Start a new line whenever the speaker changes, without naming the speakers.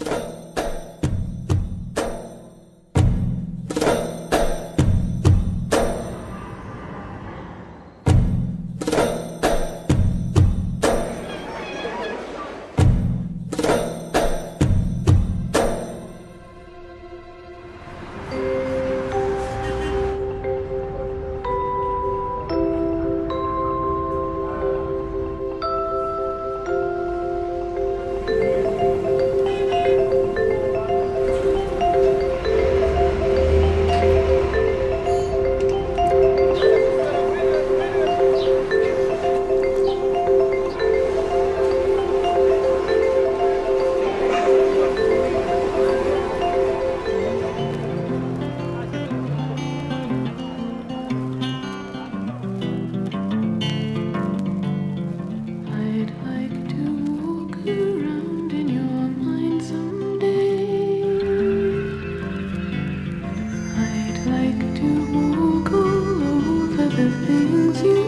you the things you.